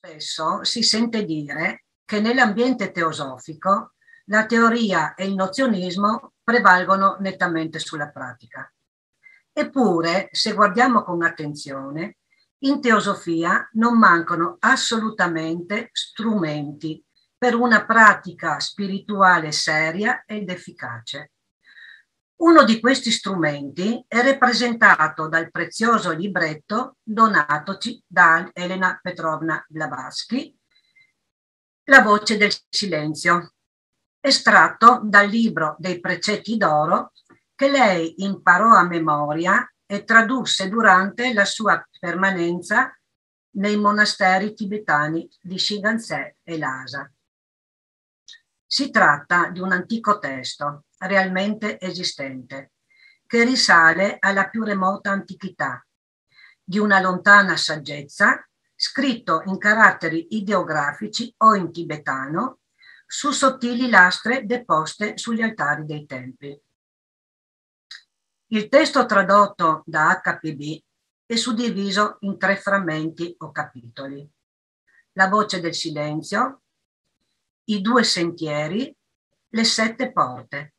Spesso si sente dire che nell'ambiente teosofico la teoria e il nozionismo prevalgono nettamente sulla pratica. Eppure, se guardiamo con attenzione, in teosofia non mancano assolutamente strumenti per una pratica spirituale seria ed efficace. Uno di questi strumenti è rappresentato dal prezioso libretto donatoci da Elena Petrovna Blavatsky, La voce del silenzio, estratto dal libro dei precetti d'oro che lei imparò a memoria e tradusse durante la sua permanenza nei monasteri tibetani di Shiganse e Lhasa. Si tratta di un antico testo realmente esistente, che risale alla più remota antichità, di una lontana saggezza, scritto in caratteri ideografici o in tibetano, su sottili lastre deposte sugli altari dei templi. Il testo tradotto da HPB è suddiviso in tre frammenti o capitoli. La voce del silenzio, i due sentieri, le sette porte.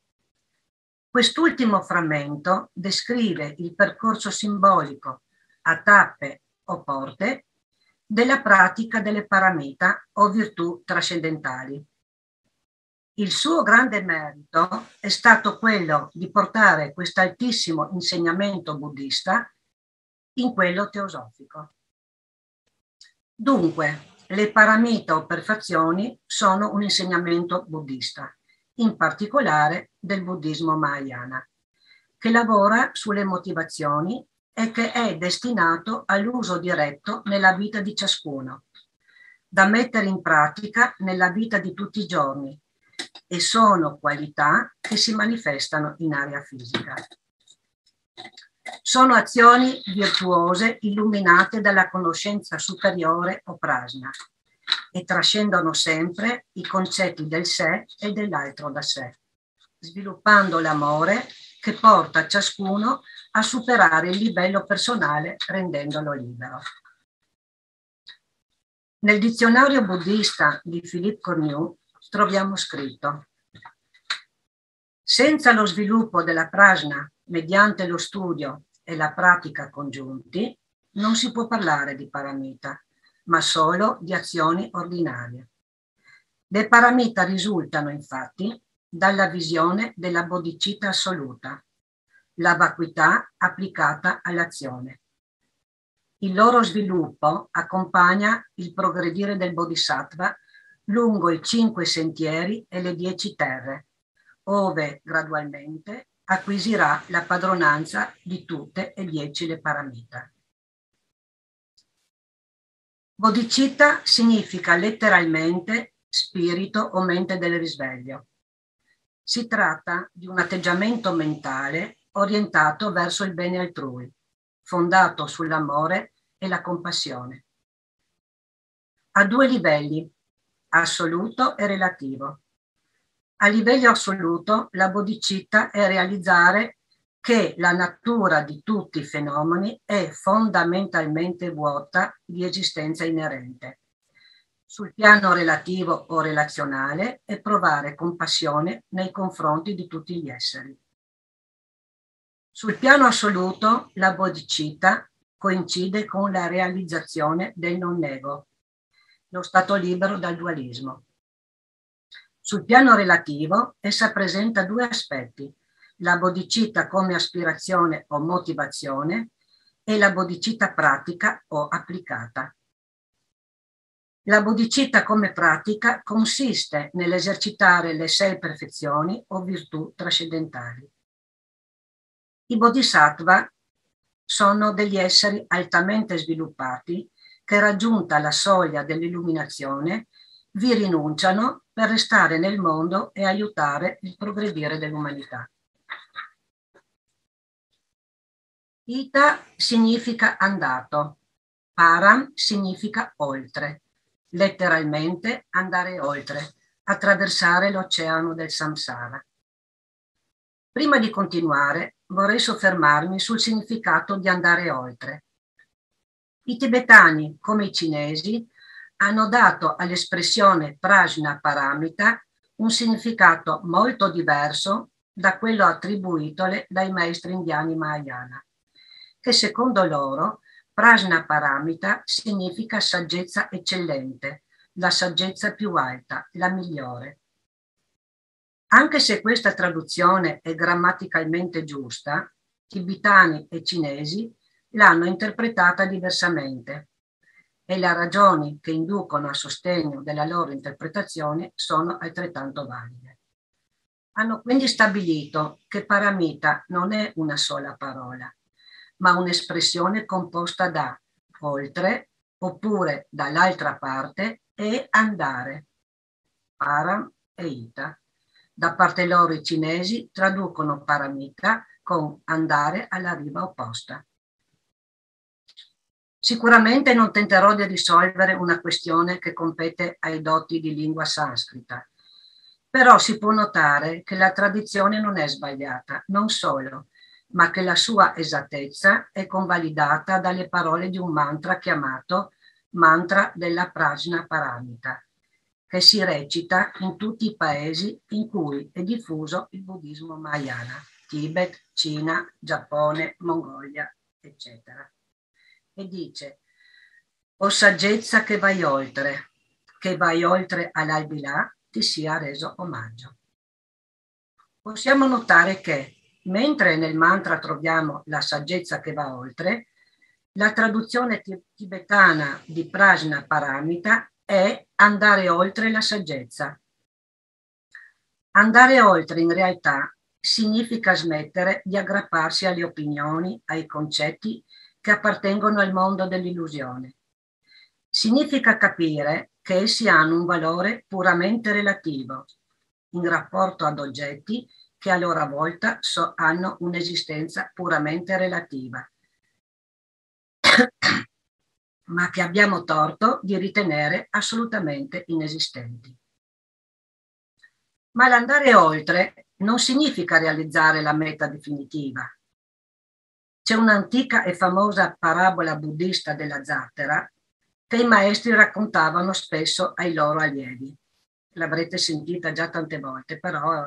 Quest'ultimo frammento descrive il percorso simbolico a tappe o porte della pratica delle paramita o virtù trascendentali. Il suo grande merito è stato quello di portare questo altissimo insegnamento buddista in quello teosofico. Dunque, le paramita o perfezioni sono un insegnamento buddista in particolare del buddismo mahayana, che lavora sulle motivazioni e che è destinato all'uso diretto nella vita di ciascuno, da mettere in pratica nella vita di tutti i giorni e sono qualità che si manifestano in area fisica. Sono azioni virtuose illuminate dalla conoscenza superiore o prasna e trascendono sempre i concetti del sé e dell'altro da sé, sviluppando l'amore che porta ciascuno a superare il livello personale rendendolo libero. Nel dizionario buddista di Philippe Cornu troviamo scritto senza lo sviluppo della prasna mediante lo studio e la pratica congiunti non si può parlare di paramita, ma solo di azioni ordinarie. Le paramita risultano infatti dalla visione della bodhicitta assoluta, la vacuità applicata all'azione. Il loro sviluppo accompagna il progredire del bodhisattva lungo i cinque sentieri e le dieci terre, ove gradualmente acquisirà la padronanza di tutte e dieci le paramita. Bodhicitta significa letteralmente spirito o mente del risveglio. Si tratta di un atteggiamento mentale orientato verso il bene altrui, fondato sull'amore e la compassione. A due livelli, assoluto e relativo. A livello assoluto, la bodhicitta è realizzare che la natura di tutti i fenomeni è fondamentalmente vuota di esistenza inerente. Sul piano relativo o relazionale è provare compassione nei confronti di tutti gli esseri. Sul piano assoluto, la bodhicitta coincide con la realizzazione del non-ego, lo stato libero dal dualismo. Sul piano relativo, essa presenta due aspetti, la bodhicitta come aspirazione o motivazione e la bodhicitta pratica o applicata. La bodhicitta come pratica consiste nell'esercitare le sei perfezioni o virtù trascendentali. I bodhisattva sono degli esseri altamente sviluppati che raggiunta la soglia dell'illuminazione vi rinunciano per restare nel mondo e aiutare il progredire dell'umanità. Ita significa andato, param significa oltre, letteralmente andare oltre, attraversare l'oceano del samsara. Prima di continuare vorrei soffermarmi sul significato di andare oltre. I tibetani, come i cinesi, hanno dato all'espressione prajna paramita un significato molto diverso da quello attribuitole dai maestri indiani Mahayana, che secondo loro prajna paramita significa saggezza eccellente, la saggezza più alta, la migliore. Anche se questa traduzione è grammaticalmente giusta, tibetani e cinesi l'hanno interpretata diversamente e le ragioni che inducono a sostegno della loro interpretazione sono altrettanto valide. Hanno quindi stabilito che paramita non è una sola parola, ma un'espressione composta da oltre oppure dall'altra parte e andare, param e ita. Da parte loro i cinesi traducono paramita con andare alla riva opposta. Sicuramente non tenterò di risolvere una questione che compete ai dotti di lingua sanscrita, però si può notare che la tradizione non è sbagliata, non solo, ma che la sua esattezza è convalidata dalle parole di un mantra chiamato mantra della Prajna Paramita, che si recita in tutti i paesi in cui è diffuso il buddismo Mahayana, Tibet, Cina, Giappone, Mongolia, eccetera e dice, o saggezza che vai oltre, che vai oltre all'aldilà, ti sia reso omaggio. Possiamo notare che, mentre nel mantra troviamo la saggezza che va oltre, la traduzione tibetana di Prajna Paramita è andare oltre la saggezza. Andare oltre in realtà significa smettere di aggrapparsi alle opinioni, ai concetti che appartengono al mondo dell'illusione. Significa capire che essi hanno un valore puramente relativo, in rapporto ad oggetti che a loro volta so, hanno un'esistenza puramente relativa, ma che abbiamo torto di ritenere assolutamente inesistenti. Ma l'andare oltre non significa realizzare la meta definitiva, c'è un'antica e famosa parabola buddista della zattera che i maestri raccontavano spesso ai loro allievi. L'avrete sentita già tante volte, però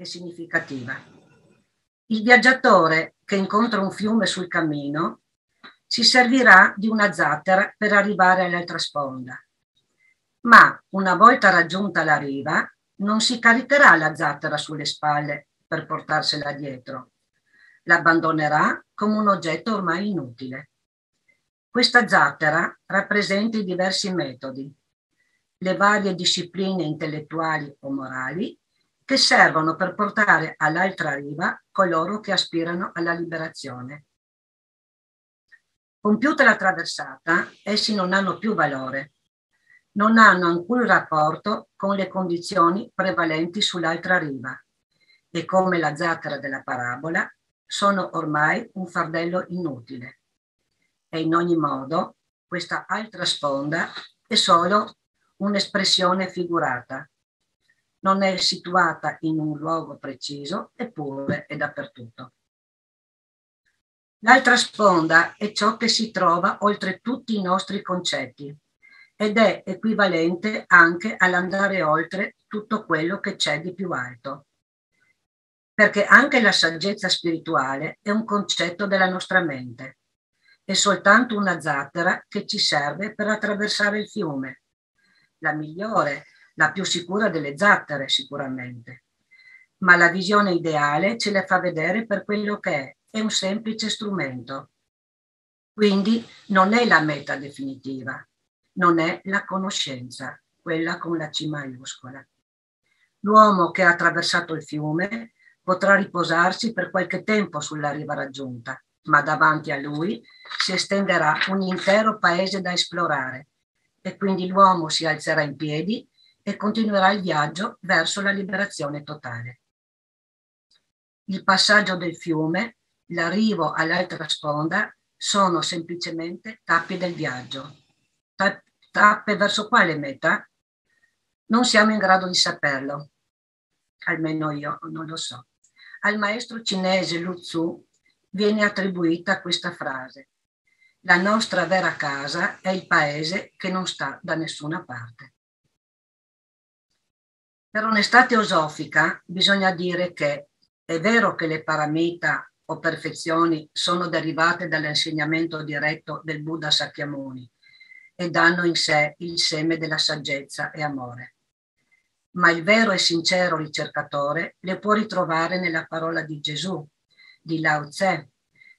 è significativa. Il viaggiatore che incontra un fiume sul cammino si servirà di una zattera per arrivare all'altra sponda. Ma una volta raggiunta la riva, non si caricherà la zattera sulle spalle per portarsela dietro, l'abbandonerà come un oggetto ormai inutile. Questa zattera rappresenta i diversi metodi, le varie discipline intellettuali o morali che servono per portare all'altra riva coloro che aspirano alla liberazione. Compiuta la traversata, essi non hanno più valore, non hanno alcun rapporto con le condizioni prevalenti sull'altra riva e come la zattera della parabola sono ormai un fardello inutile. E in ogni modo questa altra sponda è solo un'espressione figurata. Non è situata in un luogo preciso, eppure è dappertutto. L'altra sponda è ciò che si trova oltre tutti i nostri concetti ed è equivalente anche all'andare oltre tutto quello che c'è di più alto perché anche la saggezza spirituale è un concetto della nostra mente. È soltanto una zattera che ci serve per attraversare il fiume. La migliore, la più sicura delle zattere sicuramente. Ma la visione ideale ce la fa vedere per quello che è, è un semplice strumento. Quindi non è la meta definitiva, non è la conoscenza, quella con la C maiuscola. L'uomo che ha attraversato il fiume potrà riposarsi per qualche tempo sulla riva raggiunta, ma davanti a lui si estenderà un intero paese da esplorare e quindi l'uomo si alzerà in piedi e continuerà il viaggio verso la liberazione totale. Il passaggio del fiume, l'arrivo all'altra sponda sono semplicemente tappe del viaggio. Tappe verso quale meta? Non siamo in grado di saperlo, almeno io non lo so. Al maestro cinese Lu Tzu viene attribuita questa frase. La nostra vera casa è il paese che non sta da nessuna parte. Per onestà teosofica bisogna dire che è vero che le paramita o perfezioni sono derivate dall'insegnamento diretto del Buddha Sakyamuni e danno in sé il seme della saggezza e amore. Ma il vero e sincero ricercatore le può ritrovare nella parola di Gesù, di Lao Tse,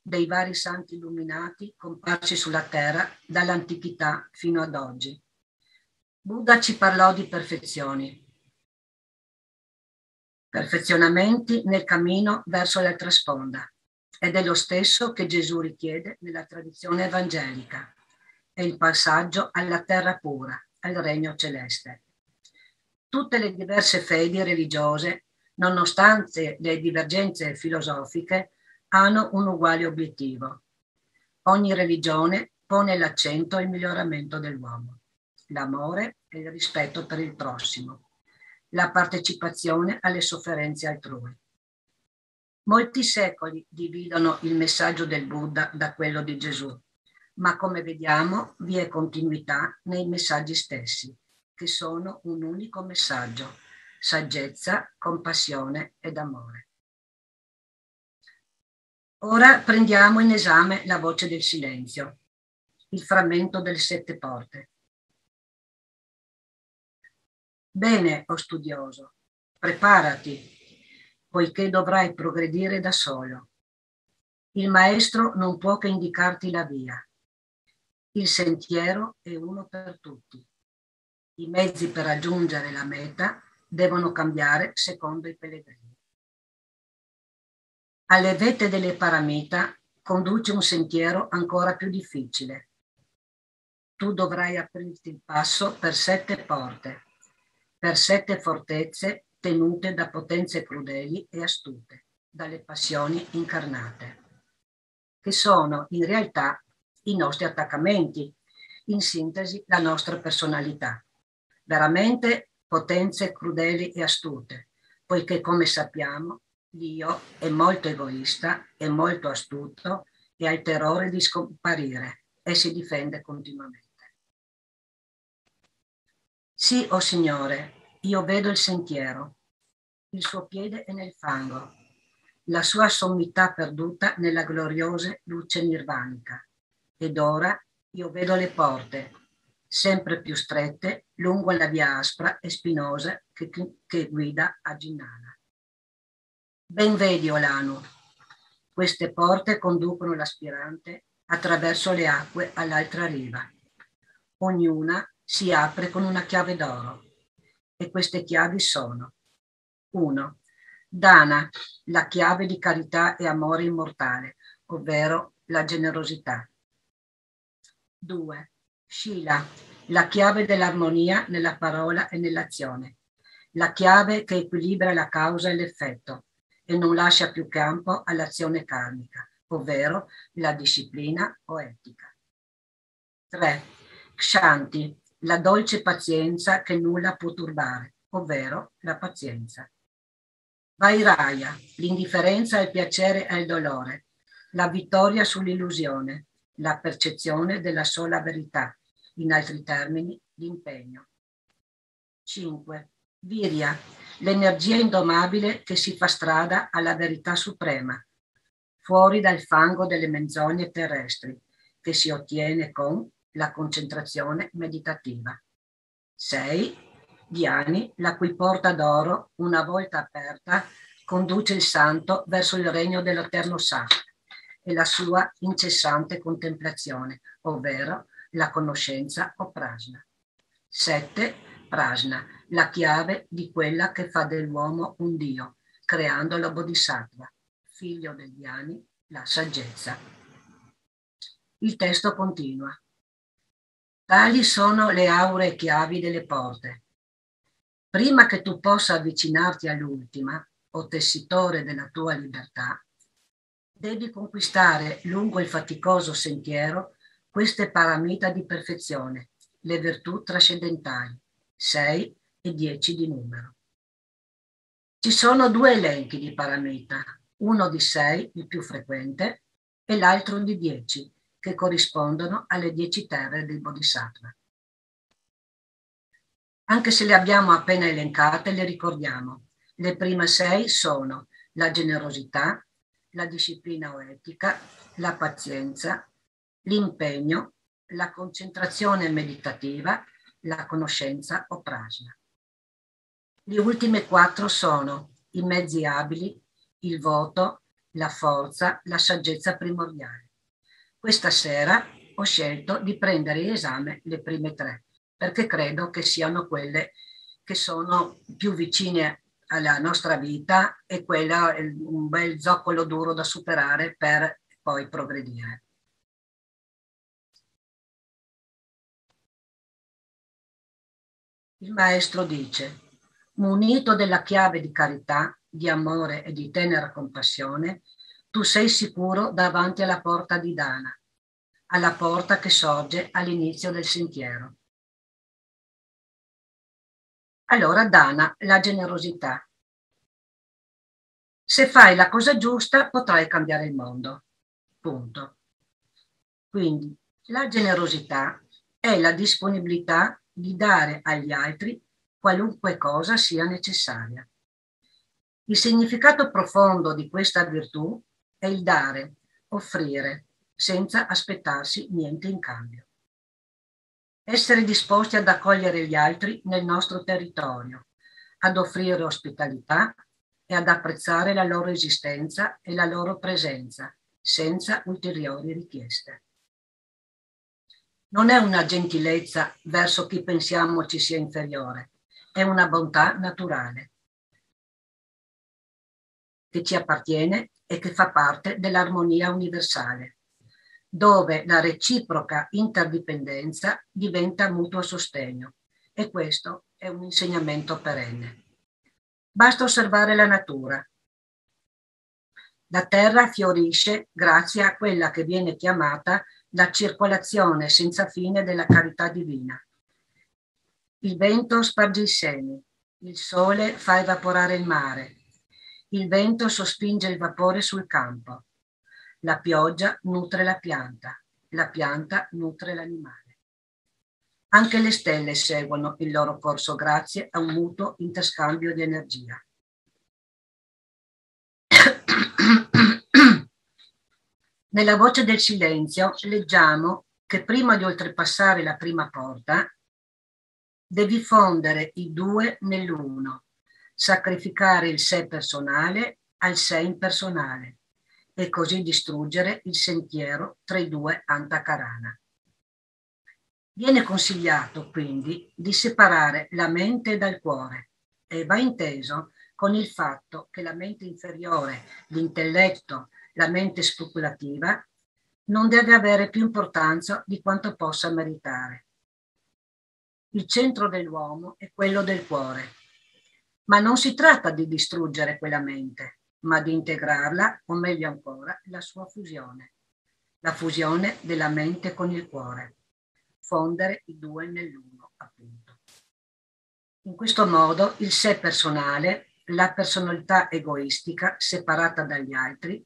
dei vari santi illuminati comparsi sulla terra dall'antichità fino ad oggi. Buddha ci parlò di perfezioni, perfezionamenti nel cammino verso l'altra sponda ed è lo stesso che Gesù richiede nella tradizione evangelica. È il passaggio alla terra pura, al regno celeste. Tutte le diverse fedi religiose, nonostante le divergenze filosofiche, hanno un uguale obiettivo. Ogni religione pone l'accento al miglioramento dell'uomo, l'amore e il rispetto per il prossimo, la partecipazione alle sofferenze altrui. Molti secoli dividono il messaggio del Buddha da quello di Gesù, ma come vediamo vi è continuità nei messaggi stessi, che sono un unico messaggio, saggezza, compassione ed amore. Ora prendiamo in esame la voce del silenzio, il frammento delle sette porte. Bene, o oh studioso, preparati, poiché dovrai progredire da solo. Il maestro non può che indicarti la via. Il sentiero è uno per tutti. I mezzi per raggiungere la meta devono cambiare secondo i pellegrini alle vette delle paramita conduce un sentiero ancora più difficile. Tu dovrai aprirti il passo per sette porte, per sette fortezze tenute da potenze crudeli e astute, dalle passioni incarnate, che sono in realtà i nostri attaccamenti, in sintesi la nostra personalità. Veramente potenze crudeli e astute, poiché come sappiamo Dio è molto egoista, è molto astuto e ha il terrore di scomparire e si difende continuamente. Sì, o oh Signore, io vedo il sentiero, il suo piede è nel fango, la sua sommità perduta nella gloriosa luce nirvanica. Ed ora io vedo le porte, sempre più strette, lungo la via aspra e spinosa che, che guida a Ginnana. Ben vedi, Olano, queste porte conducono l'aspirante attraverso le acque all'altra riva. Ognuna si apre con una chiave d'oro e queste chiavi sono 1. Dana, la chiave di carità e amore immortale, ovvero la generosità. 2. Shila, la chiave dell'armonia nella parola e nell'azione, la chiave che equilibra la causa e l'effetto, e non lascia più campo all'azione karmica, ovvero la disciplina o etica. 3. Kshanti, la dolce pazienza che nulla può turbare, ovvero la pazienza. Vairaya, l'indifferenza al piacere e al dolore, la vittoria sull'illusione, la percezione della sola verità, in altri termini, l'impegno. 5. Virya, l'energia indomabile che si fa strada alla verità suprema, fuori dal fango delle menzogne terrestri, che si ottiene con la concentrazione meditativa. 6. Diani, la cui porta d'oro, una volta aperta, conduce il santo verso il regno dell'eterno Sat e la sua incessante contemplazione, ovvero la conoscenza o prasna. 7 prajna, la chiave di quella che fa dell'uomo un dio, creando la bodhisattva, figlio degli anni, la saggezza. Il testo continua. Tali sono le auree chiavi delle porte. Prima che tu possa avvicinarti all'ultima, o tessitore della tua libertà, devi conquistare lungo il faticoso sentiero queste paramita di perfezione, le virtù trascendentali, 6 e 10 di numero. Ci sono due elenchi di paramita, uno di 6, il più frequente, e l'altro di 10, che corrispondono alle dieci terre del Bodhisattva. Anche se le abbiamo appena elencate, le ricordiamo. Le prime sei sono la generosità, la disciplina o etica, la pazienza, l'impegno, la concentrazione meditativa, la conoscenza o prasna. Le ultime quattro sono i mezzi abili, il voto, la forza, la saggezza primordiale. Questa sera ho scelto di prendere in esame le prime tre, perché credo che siano quelle che sono più vicine alla nostra vita e quella è un bel zoccolo duro da superare per poi progredire. Il maestro dice, munito della chiave di carità, di amore e di tenera compassione, tu sei sicuro davanti alla porta di Dana, alla porta che sorge all'inizio del sentiero. Allora Dana, la generosità. Se fai la cosa giusta potrai cambiare il mondo. Punto. Quindi la generosità è la disponibilità di dare agli altri qualunque cosa sia necessaria. Il significato profondo di questa virtù è il dare, offrire, senza aspettarsi niente in cambio. Essere disposti ad accogliere gli altri nel nostro territorio, ad offrire ospitalità e ad apprezzare la loro esistenza e la loro presenza, senza ulteriori richieste. Non è una gentilezza verso chi pensiamo ci sia inferiore, è una bontà naturale che ci appartiene e che fa parte dell'armonia universale, dove la reciproca interdipendenza diventa mutuo sostegno e questo è un insegnamento perenne. Basta osservare la natura. La terra fiorisce grazie a quella che viene chiamata la circolazione senza fine della carità divina. Il vento sparge i semi, il sole fa evaporare il mare, il vento sospinge il vapore sul campo. La pioggia nutre la pianta, la pianta nutre l'animale. Anche le stelle seguono il loro corso grazie a un mutuo interscambio di energia. Nella voce del silenzio leggiamo che prima di oltrepassare la prima porta devi fondere i due nell'uno sacrificare il sé personale al sé impersonale e così distruggere il sentiero tra i due antakarana. Viene consigliato quindi di separare la mente dal cuore e va inteso con il fatto che la mente inferiore, l'intelletto, la mente speculativa, non deve avere più importanza di quanto possa meritare. Il centro dell'uomo è quello del cuore ma non si tratta di distruggere quella mente, ma di integrarla, o meglio ancora, la sua fusione, la fusione della mente con il cuore, fondere i due nell'uno, appunto. In questo modo il sé personale, la personalità egoistica separata dagli altri,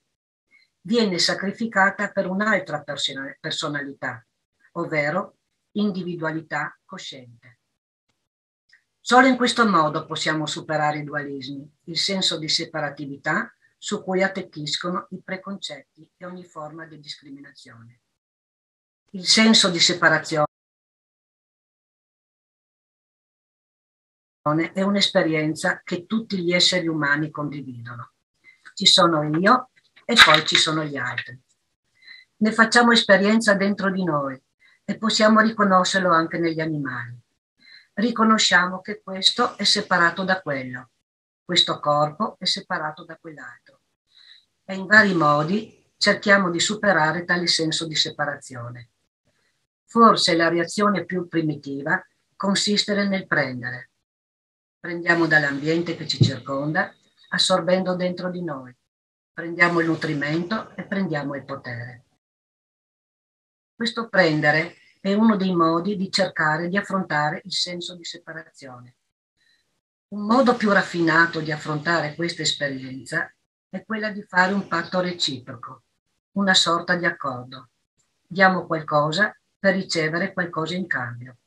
viene sacrificata per un'altra personalità, ovvero individualità cosciente. Solo in questo modo possiamo superare i dualismi, il senso di separatività su cui attecchiscono i preconcetti e ogni forma di discriminazione. Il senso di separazione è un'esperienza che tutti gli esseri umani condividono. Ci sono io e poi ci sono gli altri. Ne facciamo esperienza dentro di noi e possiamo riconoscerlo anche negli animali riconosciamo che questo è separato da quello, questo corpo è separato da quell'altro. E in vari modi cerchiamo di superare tale senso di separazione. Forse la reazione più primitiva consiste nel prendere. Prendiamo dall'ambiente che ci circonda, assorbendo dentro di noi. Prendiamo il nutrimento e prendiamo il potere. Questo prendere è uno dei modi di cercare di affrontare il senso di separazione. Un modo più raffinato di affrontare questa esperienza è quella di fare un patto reciproco, una sorta di accordo. diamo qualcosa per ricevere qualcosa in cambio.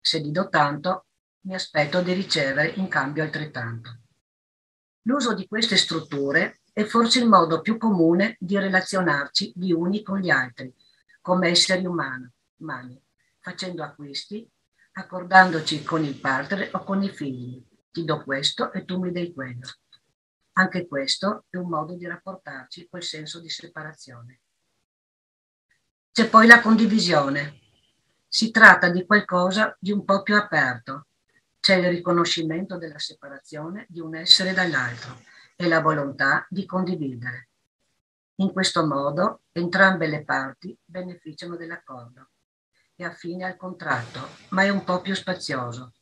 Se gli do tanto, mi aspetto di ricevere in cambio altrettanto. L'uso di queste strutture è forse il modo più comune di relazionarci gli uni con gli altri, come esseri umani, umani facendo acquisti, accordandoci con il partner o con i figli. Ti do questo e tu mi dai quello. Anche questo è un modo di rapportarci quel senso di separazione. C'è poi la condivisione. Si tratta di qualcosa di un po' più aperto. C'è il riconoscimento della separazione di un essere dall'altro e la volontà di condividere. In questo modo entrambe le parti beneficiano dell'accordo. È affine al contratto, ma è un po' più spazioso.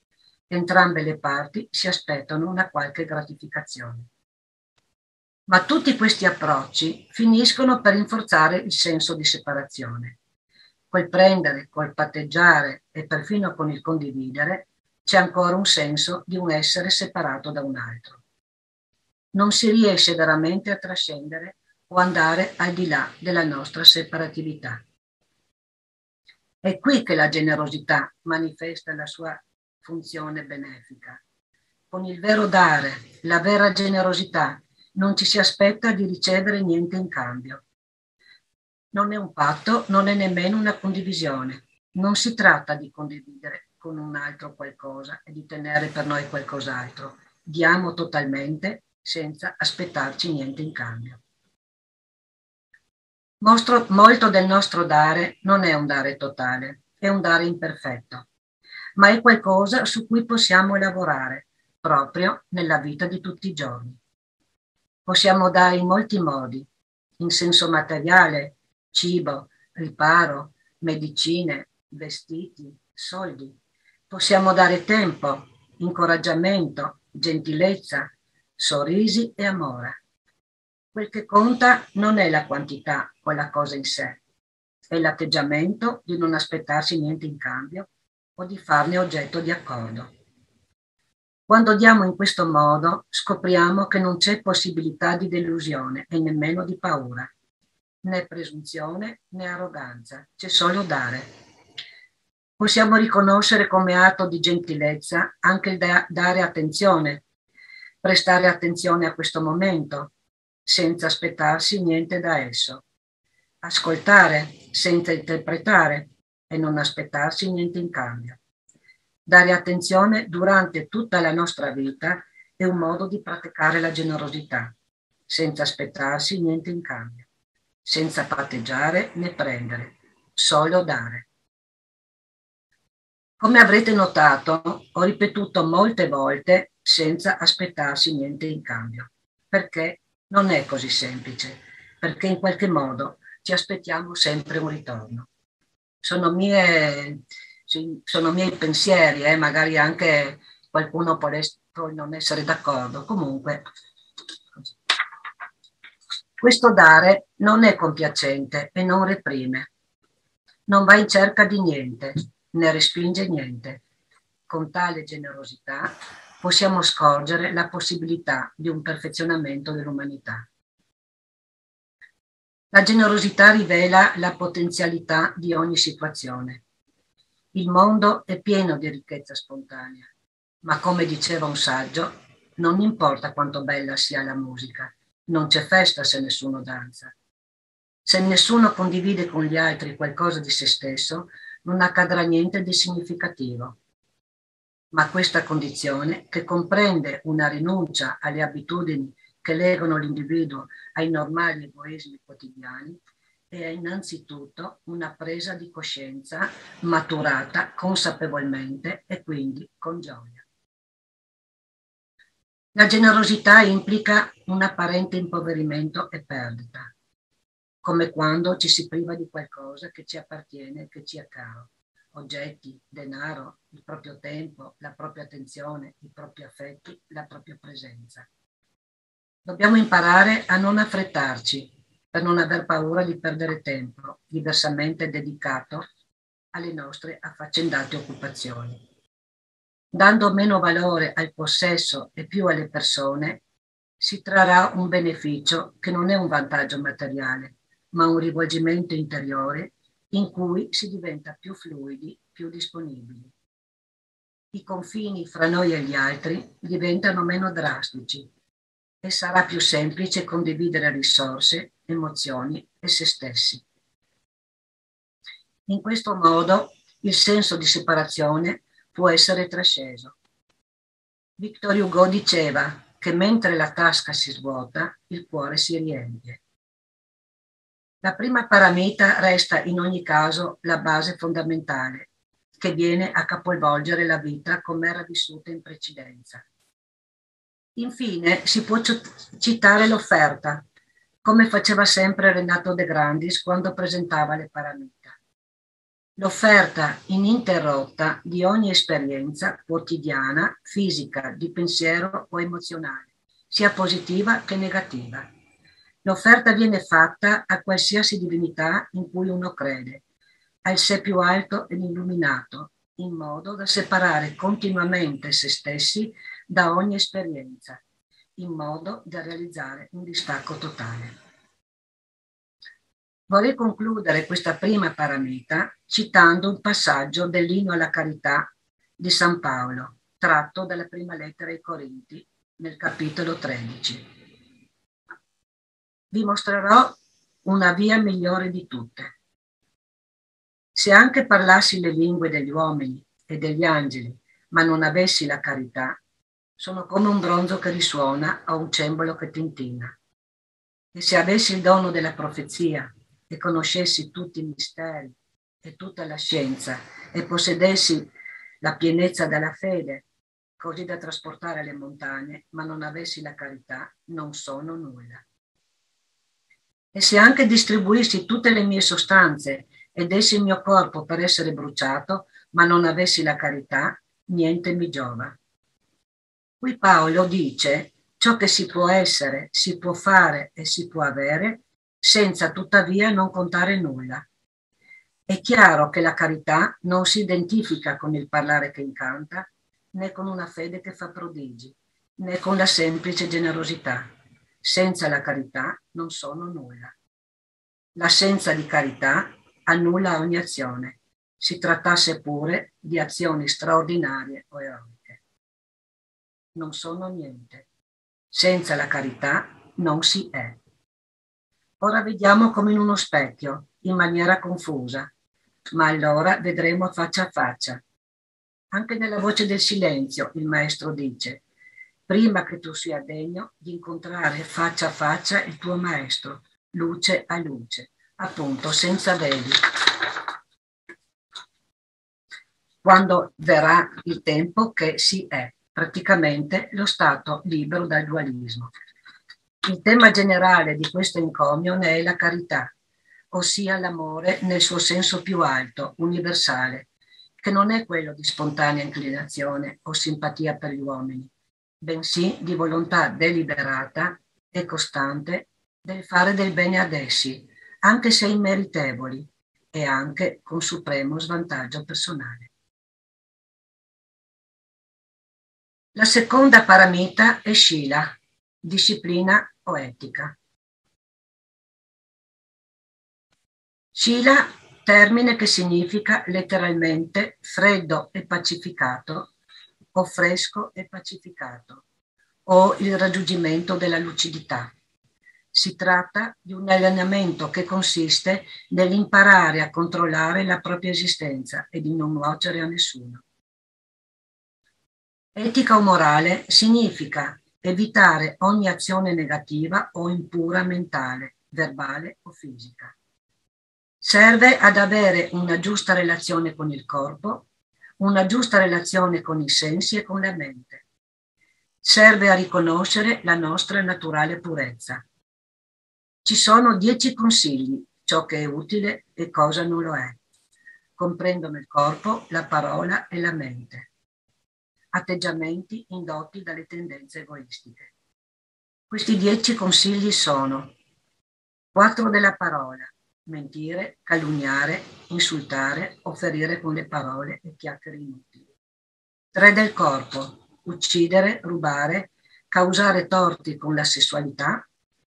Entrambe le parti si aspettano una qualche gratificazione. Ma tutti questi approcci finiscono per rinforzare il senso di separazione. Col prendere, col patteggiare e perfino con il condividere c'è ancora un senso di un essere separato da un altro. Non si riesce veramente a trascendere o andare al di là della nostra separatività. È qui che la generosità manifesta la sua funzione benefica. Con il vero dare, la vera generosità, non ci si aspetta di ricevere niente in cambio. Non è un patto, non è nemmeno una condivisione. Non si tratta di condividere con un altro qualcosa e di tenere per noi qualcos'altro. Diamo totalmente senza aspettarci niente in cambio. Mostro, molto del nostro dare non è un dare totale, è un dare imperfetto, ma è qualcosa su cui possiamo lavorare proprio nella vita di tutti i giorni. Possiamo dare in molti modi, in senso materiale, cibo, riparo, medicine, vestiti, soldi. Possiamo dare tempo, incoraggiamento, gentilezza, sorrisi e amore. Quel che conta non è la quantità o la cosa in sé, è l'atteggiamento di non aspettarsi niente in cambio o di farne oggetto di accordo. Quando diamo in questo modo scopriamo che non c'è possibilità di delusione e nemmeno di paura, né presunzione né arroganza, c'è solo dare. Possiamo riconoscere come atto di gentilezza anche il da- dare attenzione, prestare attenzione a questo momento, senza aspettarsi niente da esso, ascoltare senza interpretare e non aspettarsi niente in cambio Dare attenzione durante tutta la nostra vita è un modo di praticare la generosità, senza aspettarsi niente in cambio, senza patteggiare né prendere, solo dare. Come avrete notato, ho ripetuto molte volte senza aspettarsi niente in cambio, perché non è così semplice, perché in qualche modo ci aspettiamo sempre un ritorno. Sono mie sono miei pensieri, eh, magari anche qualcuno può, non essere d'accordo. Comunque, questo dare non è compiacente e non reprime, non va in cerca di niente, né respinge niente. Con tale generosità possiamo scorgere la possibilità di un perfezionamento dell'umanità. La generosità rivela la potenzialità di ogni situazione il mondo è pieno di ricchezza spontanea, ma come diceva un saggio, non importa quanto bella sia la musica, non c'è festa se nessuno danza. Se nessuno condivide con gli altri qualcosa di se stesso, non accadrà niente di significativo. Ma questa condizione, che comprende una rinuncia alle abitudini che legano l'individuo ai normali egoismi quotidiani, è innanzitutto una presa di coscienza maturata consapevolmente e quindi con gioia. La generosità implica un apparente impoverimento e perdita, come quando ci si priva di qualcosa che ci appartiene, che ci è caro, oggetti, denaro, il proprio tempo, la propria attenzione, i propri affetti, la propria presenza. Dobbiamo imparare a non affrettarci per non aver paura di perdere tempo diversamente dedicato alle nostre affaccendate occupazioni. Dando meno valore al possesso e più alle persone, si trarrà un beneficio che non è un vantaggio materiale, ma un rivolgimento interiore in cui si diventa più fluidi, più disponibili. I confini fra noi e gli altri diventano meno drastici e sarà più semplice condividere risorse, emozioni e se stessi. In questo modo il senso di separazione può essere trasceso. Victor Hugo diceva che mentre la tasca si svuota, il cuore si riempie. La prima paramita resta in ogni caso la base fondamentale che viene a capovolgere la vita come era vissuta in precedenza. Infine si può citare l'offerta, come faceva sempre Renato De Grandis quando presentava le paramita. L'offerta ininterrotta di ogni esperienza quotidiana, fisica, di pensiero o emozionale, sia positiva che negativa L'offerta viene fatta a qualsiasi divinità in cui uno crede, al sé più alto ed illuminato, in modo da separare continuamente se stessi da ogni esperienza, in modo da realizzare un distacco totale. Vorrei concludere questa prima paramita citando un passaggio dell'Inno alla Carità di San Paolo, tratto dalla prima lettera ai Corinti, nel capitolo 13 vi mostrerò una via migliore di tutte. Se anche parlassi le lingue degli uomini e degli angeli, ma non avessi la carità, sono come un bronzo che risuona o un cembalo che tintina. E se avessi il dono della profezia e conoscessi tutti i misteri e tutta la scienza e possedessi la pienezza della fede, così da trasportare le montagne, ma non avessi la carità, non sono nulla. E se anche distribuissi tutte le mie sostanze e dessi il mio corpo per essere bruciato, ma non avessi la carità, niente mi giova. Qui Paolo dice ciò che si può essere, si può fare e si può avere, senza tuttavia non contare nulla. È chiaro che la carità non si identifica con il parlare che incanta, né con una fede che fa prodigi, né con la semplice generosità senza la carità non sono nulla. L'assenza di carità annulla ogni azione, si trattasse pure di azioni straordinarie o eroiche. Non sono niente. Senza la carità non si è. Ora vediamo come in uno specchio, in maniera confusa, ma allora vedremo faccia a faccia. Anche nella voce del silenzio il maestro dice, prima che tu sia degno di incontrare faccia a faccia il tuo maestro, luce a luce, appunto senza veli. Quando verrà il tempo che si è praticamente lo stato libero dal dualismo. Il tema generale di questo encomio ne è la carità, ossia l'amore nel suo senso più alto, universale, che non è quello di spontanea inclinazione o simpatia per gli uomini, bensì di volontà deliberata e costante del fare del bene ad essi, anche se immeritevoli e anche con supremo svantaggio personale. La seconda paramita è Shila, disciplina o etica. Shila, termine che significa letteralmente freddo e pacificato, o fresco e pacificato, o il raggiungimento della lucidità. Si tratta di un allenamento che consiste nell'imparare a controllare la propria esistenza e di non nuocere a nessuno. Etica o morale significa evitare ogni azione negativa o impura mentale, verbale o fisica. Serve ad avere una giusta relazione con il corpo una giusta relazione con i sensi e con la mente. Serve a riconoscere la nostra naturale purezza. Ci sono dieci consigli, ciò che è utile e cosa non lo è. Comprendono il corpo, la parola e la mente. Atteggiamenti indotti dalle tendenze egoistiche. Questi dieci consigli sono quattro della parola, mentire, calunniare, insultare o ferire con le parole e chiacchiere inutili. Tre del corpo, uccidere, rubare, causare torti con la sessualità.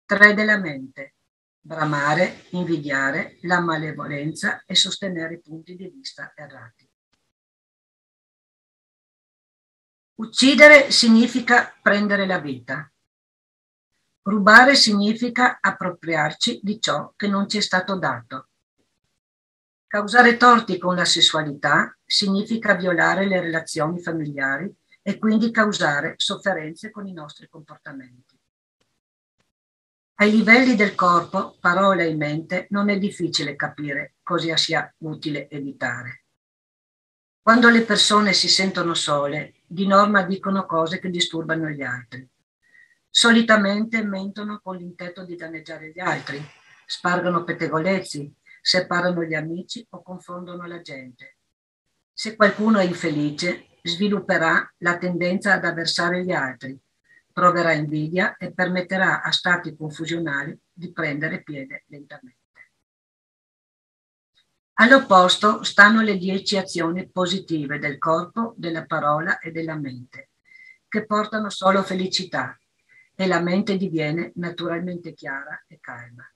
Tre della mente, bramare, invidiare, la malevolenza e sostenere punti di vista errati. Uccidere significa prendere la vita. Rubare significa appropriarci di ciò che non ci è stato dato. Causare torti con la sessualità significa violare le relazioni familiari e quindi causare sofferenze con i nostri comportamenti. Ai livelli del corpo, parola e mente, non è difficile capire cosa sia utile evitare. Quando le persone si sentono sole, di norma dicono cose che disturbano gli altri. Solitamente mentono con l'intento di danneggiare gli altri, spargono pettegolezzi, separano gli amici o confondono la gente. Se qualcuno è infelice, svilupperà la tendenza ad avversare gli altri, proverà invidia e permetterà a stati confusionali di prendere piede lentamente. All'opposto stanno le dieci azioni positive del corpo, della parola e della mente, che portano solo felicità e la mente diviene naturalmente chiara e calma.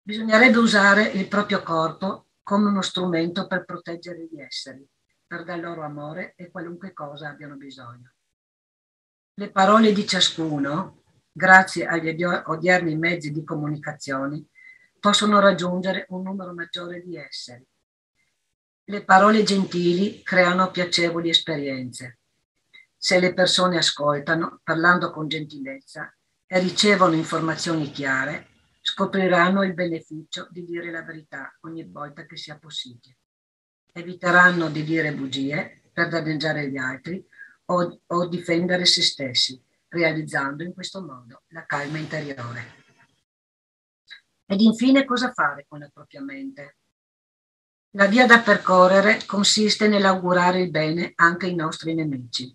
Bisognerebbe usare il proprio corpo come uno strumento per proteggere gli esseri, per dar loro amore e qualunque cosa abbiano bisogno. Le parole di ciascuno, grazie agli odierni mezzi di comunicazione, possono raggiungere un numero maggiore di esseri. Le parole gentili creano piacevoli esperienze. Se le persone ascoltano, parlando con gentilezza, e ricevono informazioni chiare, scopriranno il beneficio di dire la verità ogni volta che sia possibile. Eviteranno di dire bugie per danneggiare gli altri o, o difendere se stessi, realizzando in questo modo la calma interiore. Ed infine cosa fare con la propria mente? La via da percorrere consiste nell'augurare il bene anche ai nostri nemici,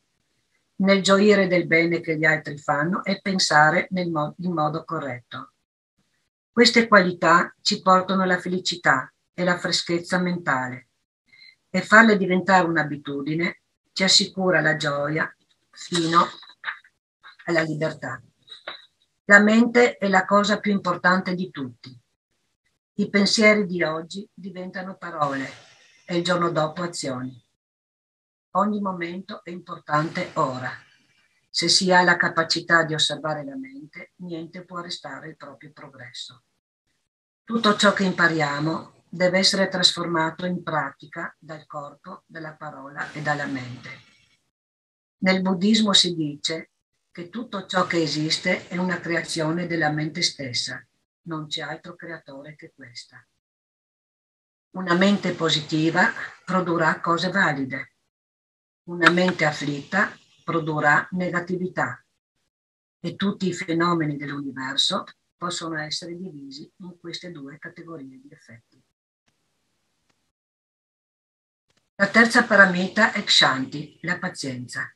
nel gioire del bene che gli altri fanno e pensare mo- in modo corretto. Queste qualità ci portano alla felicità e alla freschezza mentale e farle diventare un'abitudine ci assicura la gioia fino alla libertà. La mente è la cosa più importante di tutti. I pensieri di oggi diventano parole e il giorno dopo azioni. Ogni momento è importante ora. Se si ha la capacità di osservare la mente, niente può arrestare il proprio progresso. Tutto ciò che impariamo deve essere trasformato in pratica dal corpo, dalla parola e dalla mente. Nel buddismo si dice che tutto ciò che esiste è una creazione della mente stessa, non c'è altro creatore che questa. Una mente positiva produrrà cose valide, una mente afflitta produrrà negatività e tutti i fenomeni dell'universo possono essere divisi in queste due categorie di effetti. La terza paramita è Kshanti, la pazienza.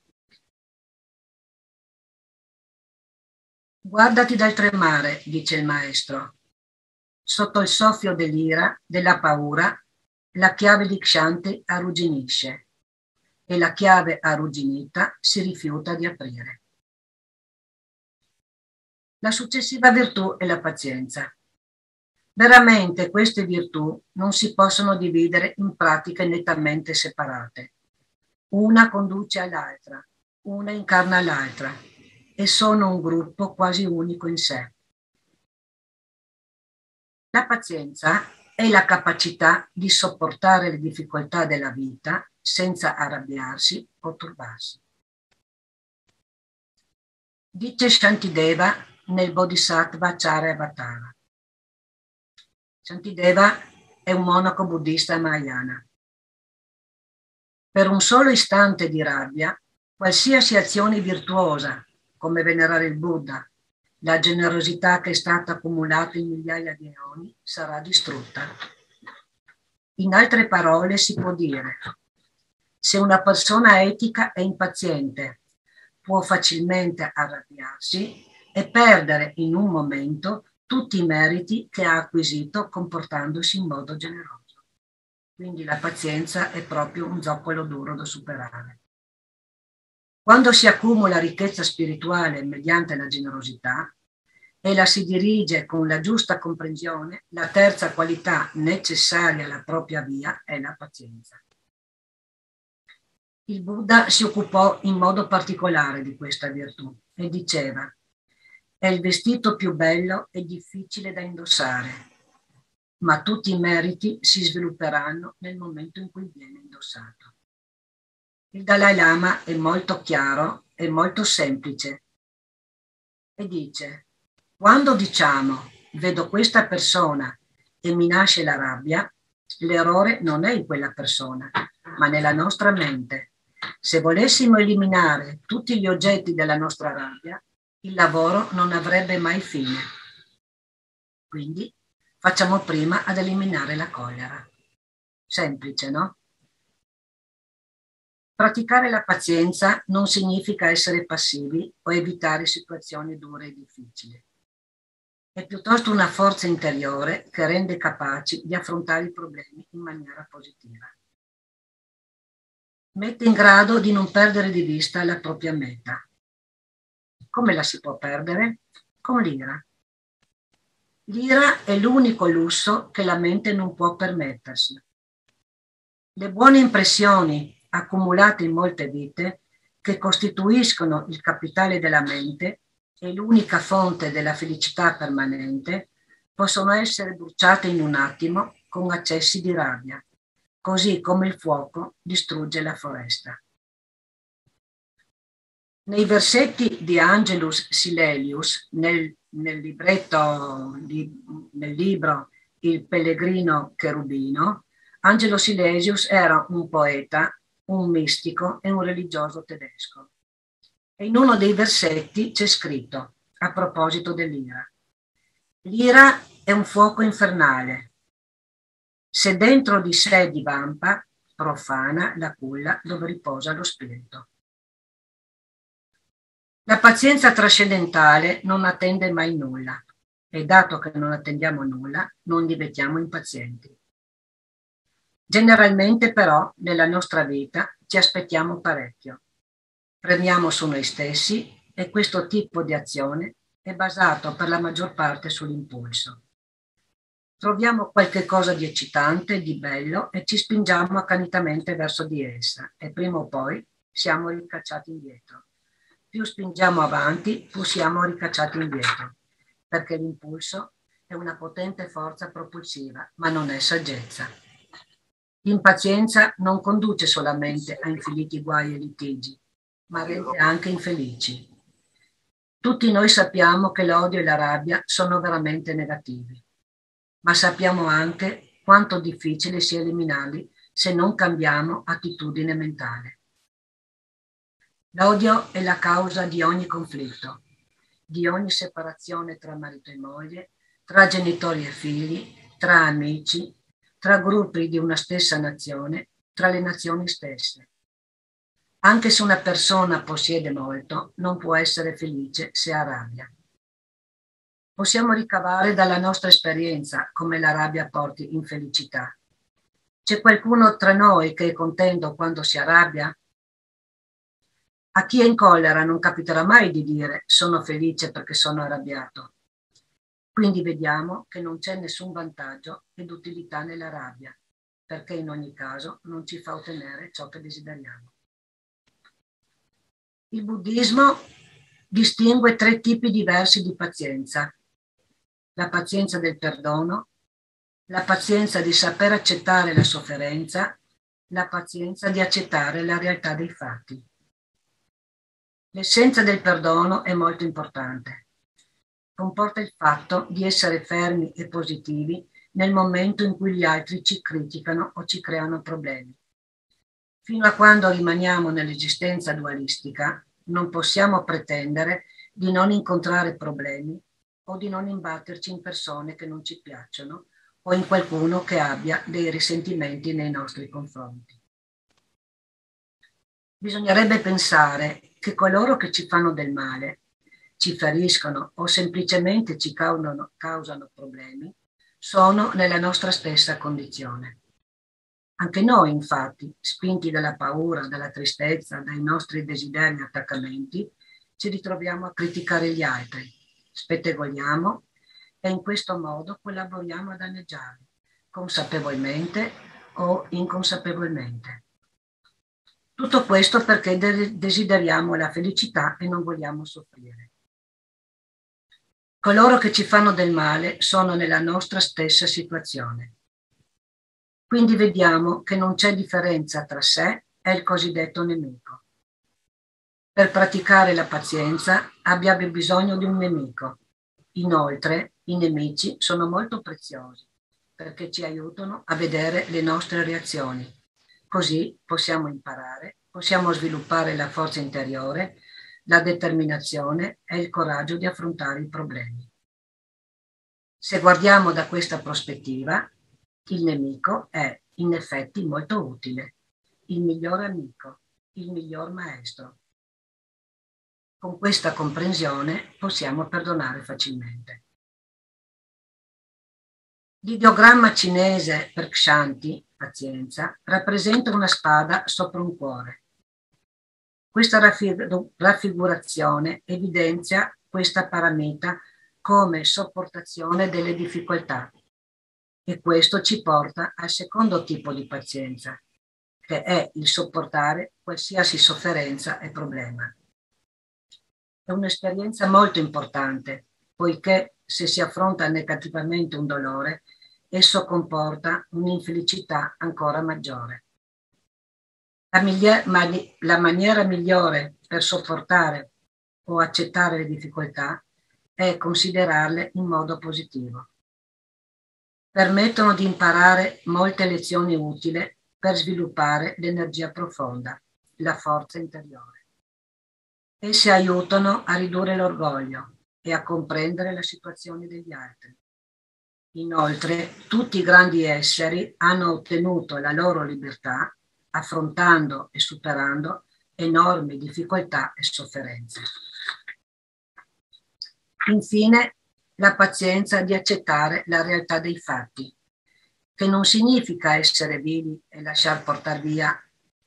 Guardati dal tremare, dice il maestro. Sotto il soffio dell'ira, della paura, la chiave di Kshanti arrugginisce e la chiave arrugginita si rifiuta di aprire. La successiva virtù è la pazienza. Veramente queste virtù non si possono dividere in pratiche nettamente separate. Una conduce all'altra, una incarna l'altra e sono un gruppo quasi unico in sé. La pazienza è la capacità di sopportare le difficoltà della vita senza arrabbiarsi o turbarsi. Dice Shantideva nel Bodhisattva Charyavatara. Shantideva è un monaco buddista mahayana. Per un solo istante di rabbia, qualsiasi azione virtuosa, come venerare il Buddha, la generosità che è stata accumulata in migliaia di eoni, sarà distrutta. In altre parole si può dire, se una persona etica è impaziente, può facilmente arrabbiarsi e perdere in un momento tutti i meriti che ha acquisito comportandosi in modo generoso. Quindi la pazienza è proprio un zoccolo duro da superare. Quando si accumula ricchezza spirituale mediante la generosità, e la si dirige con la giusta comprensione, la terza qualità necessaria alla propria via è la pazienza. Il Buddha si occupò in modo particolare di questa virtù e diceva, è il vestito più bello e difficile da indossare, ma tutti i meriti si svilupperanno nel momento in cui viene indossato. Il Dalai Lama è molto chiaro e molto semplice e dice, quando diciamo vedo questa persona e mi nasce la rabbia, l'errore non è in quella persona, ma nella nostra mente se volessimo eliminare tutti gli oggetti della nostra rabbia, il lavoro non avrebbe mai fine. Quindi facciamo prima ad eliminare la collera. Semplice, no? Praticare la pazienza non significa essere passivi o evitare situazioni dure e difficili. È piuttosto una forza interiore che rende capaci di affrontare i problemi in maniera positiva mette in grado di non perdere di vista la propria meta. Come la si può perdere? Con l'ira. L'ira è l'unico lusso che la mente non può permettersi. Le buone impressioni accumulate in molte vite, che costituiscono il capitale della mente e l'unica fonte della felicità permanente, possono essere bruciate in un attimo con accessi di rabbia così come il fuoco distrugge la foresta. Nei versetti di Angelus Silelius, nel, nel libretto, nel libro Il pellegrino cherubino, Angelo Silesius era un poeta, un mistico e un religioso tedesco. E in uno dei versetti c'è scritto, a proposito dell'ira, l'ira è un fuoco infernale, se dentro di sé divampa, profana la culla dove riposa lo spirito. La pazienza trascendentale non attende mai nulla e dato che non attendiamo nulla, non diventiamo impazienti. Generalmente però nella nostra vita ci aspettiamo parecchio. Premiamo su noi stessi e questo tipo di azione è basato per la maggior parte sull'impulso troviamo qualche cosa di eccitante, di bello e ci spingiamo accanitamente verso di essa e prima o poi siamo ricacciati indietro. Più spingiamo avanti, più siamo ricacciati indietro, perché l'impulso è una potente forza propulsiva, ma non è saggezza. L'impazienza non conduce solamente a infiniti guai e litigi, ma rende anche infelici. Tutti noi sappiamo che l'odio e la rabbia sono veramente negativi ma sappiamo anche quanto difficile sia eliminarli se non cambiamo attitudine mentale. L'odio è la causa di ogni conflitto, di ogni separazione tra marito e moglie, tra genitori e figli, tra amici, tra gruppi di una stessa nazione, tra le nazioni stesse. Anche se una persona possiede molto, non può essere felice se ha rabbia possiamo ricavare dalla nostra esperienza come la rabbia porti infelicità. C'è qualcuno tra noi che è contento quando si arrabbia? A chi è in collera non capiterà mai di dire sono felice perché sono arrabbiato. Quindi vediamo che non c'è nessun vantaggio ed utilità nella rabbia, perché in ogni caso non ci fa ottenere ciò che desideriamo. Il buddismo distingue tre tipi diversi di pazienza la pazienza del perdono, la pazienza di saper accettare la sofferenza, la pazienza di accettare la realtà dei fatti. L'essenza del perdono è molto importante. Comporta il fatto di essere fermi e positivi nel momento in cui gli altri ci criticano o ci creano problemi. Fino a quando rimaniamo nell'esistenza dualistica, non possiamo pretendere di non incontrare problemi o di non imbatterci in persone che non ci piacciono o in qualcuno che abbia dei risentimenti nei nostri confronti. Bisognerebbe pensare che coloro che ci fanno del male, ci feriscono o semplicemente ci causano, causano problemi, sono nella nostra stessa condizione. Anche noi, infatti, spinti dalla paura, dalla tristezza, dai nostri desideri e attaccamenti, ci ritroviamo a criticare gli altri spettegoliamo e in questo modo collaboriamo a danneggiarli, consapevolmente o inconsapevolmente. Tutto questo perché desideriamo la felicità e non vogliamo soffrire. Coloro che ci fanno del male sono nella nostra stessa situazione. Quindi vediamo che non c'è differenza tra sé e il cosiddetto nemico. Per praticare la pazienza abbiamo bisogno di un nemico. Inoltre, i nemici sono molto preziosi perché ci aiutano a vedere le nostre reazioni. Così possiamo imparare, possiamo sviluppare la forza interiore, la determinazione e il coraggio di affrontare i problemi. Se guardiamo da questa prospettiva, il nemico è in effetti molto utile, il miglior amico, il miglior maestro. Con questa comprensione possiamo perdonare facilmente. L'ideogramma cinese per Kshanti, pazienza, rappresenta una spada sopra un cuore. Questa raffigurazione evidenzia questa paramita come sopportazione delle difficoltà e questo ci porta al secondo tipo di pazienza, che è il sopportare qualsiasi sofferenza e problema. È un'esperienza molto importante, poiché se si affronta negativamente un dolore, esso comporta un'infelicità ancora maggiore. La, miglior, la maniera migliore per sopportare o accettare le difficoltà è considerarle in modo positivo. Permettono di imparare molte lezioni utili per sviluppare l'energia profonda, la forza interiore. Esse aiutano a ridurre l'orgoglio e a comprendere la situazione degli altri. Inoltre, tutti i grandi esseri hanno ottenuto la loro libertà affrontando e superando enormi difficoltà e sofferenze. Infine, la pazienza di accettare la realtà dei fatti, che non significa essere vivi e lasciar portar via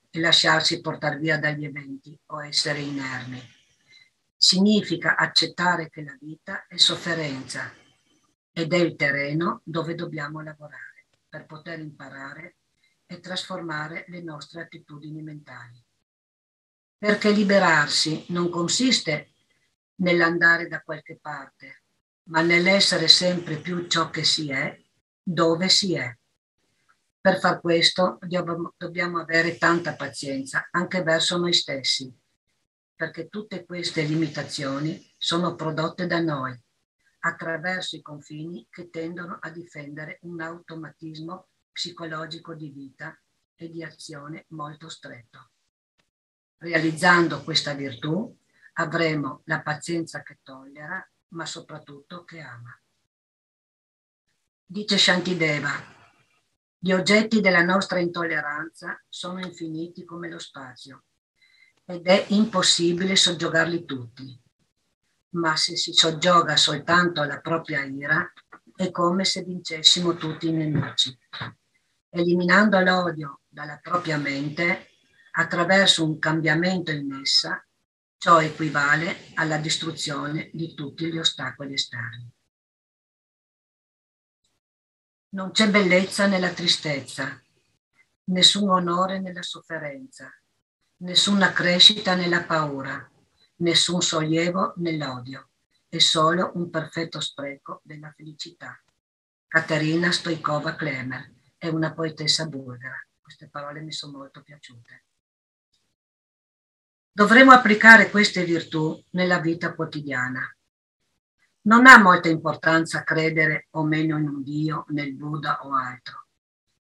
e lasciarsi portare via dagli eventi o essere inermi. Significa accettare che la vita è sofferenza ed è il terreno dove dobbiamo lavorare per poter imparare e trasformare le nostre attitudini mentali. Perché liberarsi non consiste nell'andare da qualche parte, ma nell'essere sempre più ciò che si è, dove si è. Per far questo dobbiamo avere tanta pazienza anche verso noi stessi, perché tutte queste limitazioni sono prodotte da noi attraverso i confini che tendono a difendere un automatismo psicologico di vita e di azione molto stretto. Realizzando questa virtù avremo la pazienza che tollera, ma soprattutto che ama. Dice Shantideva, gli oggetti della nostra intolleranza sono infiniti come lo spazio ed è impossibile soggiogarli tutti. Ma se si soggioga soltanto la propria ira, è come se vincessimo tutti i nemici. Eliminando l'odio dalla propria mente, attraverso un cambiamento in essa, Ciò equivale alla distruzione di tutti gli ostacoli esterni. Non c'è bellezza nella tristezza, nessun onore nella sofferenza, nessuna crescita nella paura, nessun sollievo nell'odio, è solo un perfetto spreco della felicità. Caterina Stoikova Klemer è una poetessa bulgara. Queste parole mi sono molto piaciute. Dovremmo applicare queste virtù nella vita quotidiana. Non ha molta importanza credere o meno in un Dio, nel Buddha o altro.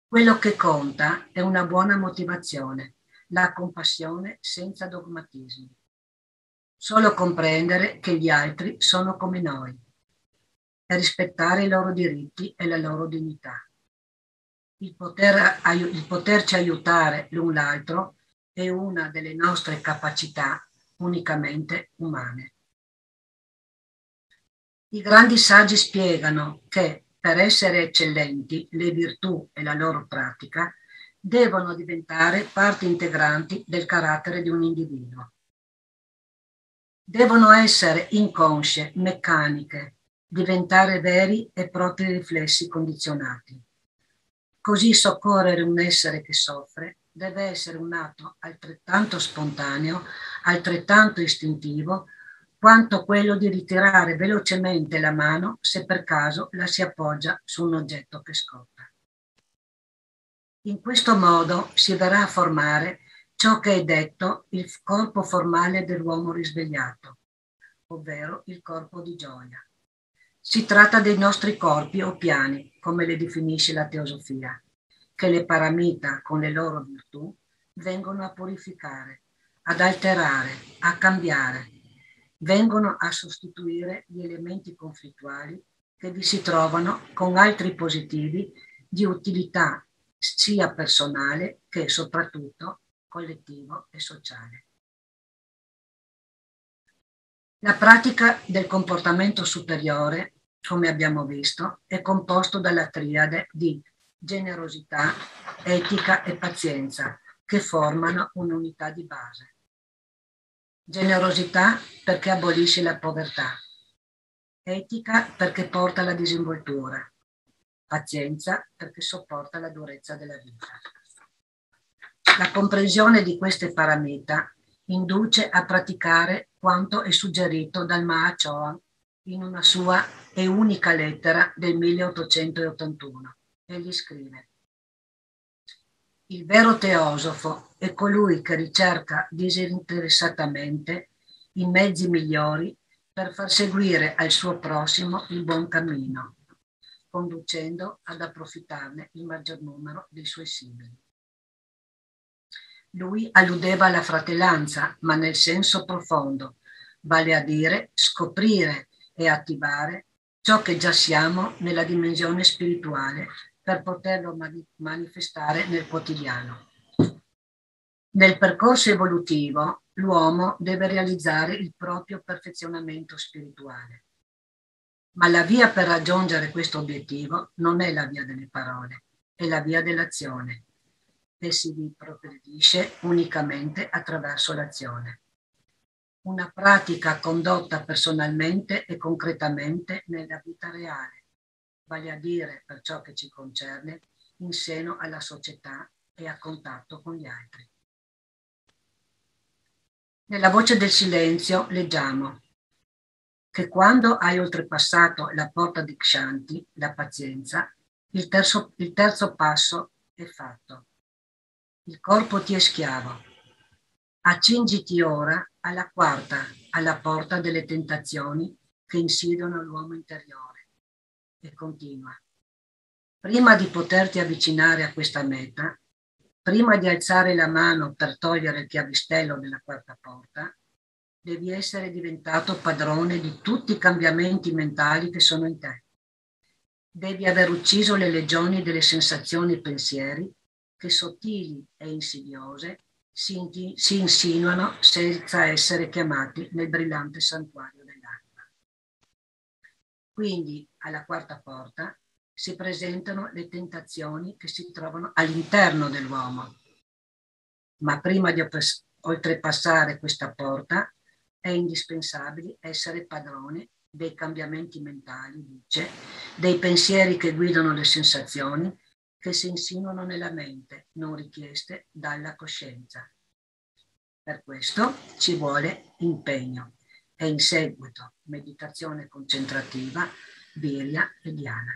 Quello che conta è una buona motivazione, la compassione senza dogmatismi. Solo comprendere che gli altri sono come noi e rispettare i loro diritti e la loro dignità. Il, poter, il poterci aiutare l'un l'altro è una delle nostre capacità unicamente umane. I grandi saggi spiegano che per essere eccellenti le virtù e la loro pratica devono diventare parti integranti del carattere di un individuo. devono essere inconsce, meccaniche, diventare veri e propri riflessi condizionati. Così soccorrere un essere che soffre deve essere un atto altrettanto spontaneo, altrettanto istintivo, quanto quello di ritirare velocemente la mano se per caso la si appoggia su un oggetto che scotta. In questo modo si verrà a formare ciò che è detto il corpo formale dell'uomo risvegliato, ovvero il corpo di gioia. Si tratta dei nostri corpi o piani, come le definisce la teosofia, che le paramita con le loro virtù vengono a purificare, ad alterare, a cambiare, vengono a sostituire gli elementi conflittuali che vi si trovano con altri positivi di utilità sia personale che soprattutto collettivo e sociale. La pratica del comportamento superiore, come abbiamo visto, è composto dalla triade di generosità, etica e pazienza, che formano un'unità di base. Generosità perché abolisce la povertà, etica perché porta alla disinvoltura, pazienza perché sopporta la durezza della vita. La comprensione di queste paramita induce a praticare quanto è suggerito dal Mahachohan in una sua e unica lettera del 1881. Egli scrive il vero teosofo è colui che ricerca disinteressatamente i mezzi migliori per far seguire al suo prossimo il buon cammino, conducendo ad approfittarne il maggior numero dei suoi simili. Lui alludeva alla fratellanza, ma nel senso profondo, vale a dire scoprire e attivare ciò che già siamo nella dimensione spirituale per poterlo manifestare nel quotidiano. Nel percorso evolutivo l'uomo deve realizzare il proprio perfezionamento spirituale. Ma la via per raggiungere questo obiettivo non è la via delle parole, è la via dell'azione e si progredisce unicamente attraverso l'azione. Una pratica condotta personalmente e concretamente nella vita reale, vale a dire per ciò che ci concerne, in seno alla società e a contatto con gli altri. Nella voce del silenzio leggiamo che quando hai oltrepassato la porta di Kshanti, la pazienza, il terzo, il terzo passo è fatto il corpo ti è schiavo. Accingiti ora alla quarta, alla porta delle tentazioni che insidono l'uomo interiore. E continua. Prima di poterti avvicinare a questa meta, prima di alzare la mano per togliere il chiavistello della quarta porta, devi essere diventato padrone di tutti i cambiamenti mentali che sono in te. Devi aver ucciso le legioni delle sensazioni e pensieri che sottili e insidiose si, si insinuano senza essere chiamati nel brillante santuario dell'anima. Quindi alla quarta porta si presentano le tentazioni che si trovano all'interno dell'uomo. Ma prima di oltrepassare questa porta è indispensabile essere padrone dei cambiamenti mentali, dice, dei pensieri che guidano le sensazioni che si insinuano nella mente, non richieste dalla coscienza. Per questo ci vuole impegno e in seguito meditazione concentrativa, birria e diana.